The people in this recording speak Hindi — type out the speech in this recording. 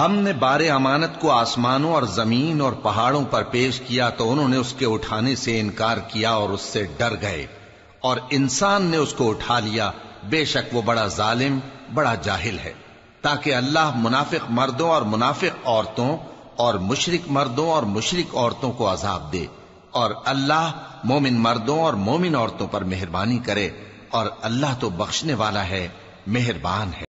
हमने बारे अमानत को आसमानों और ज़मीन और पहाड़ों पर पेश किया तो उन्होंने उसके उठाने से इनकार किया और उससे डर गए। और इंसान ने उसको उठा लिया। बेशक वो बड़ा जालिम, बड़ा जाहिल है। ताकि अल्लाह मुनाफिक मर्दों और मुनाफिक औरतों और मुशरक मर्दों और मुशरक औरतों को अजाब दे। और अल्लाह मोमिन मर्दों और मोमिन औरतों पर मेहरबानी करे। और अल्लाह तो बख्शने वाला है, मेहरबान है।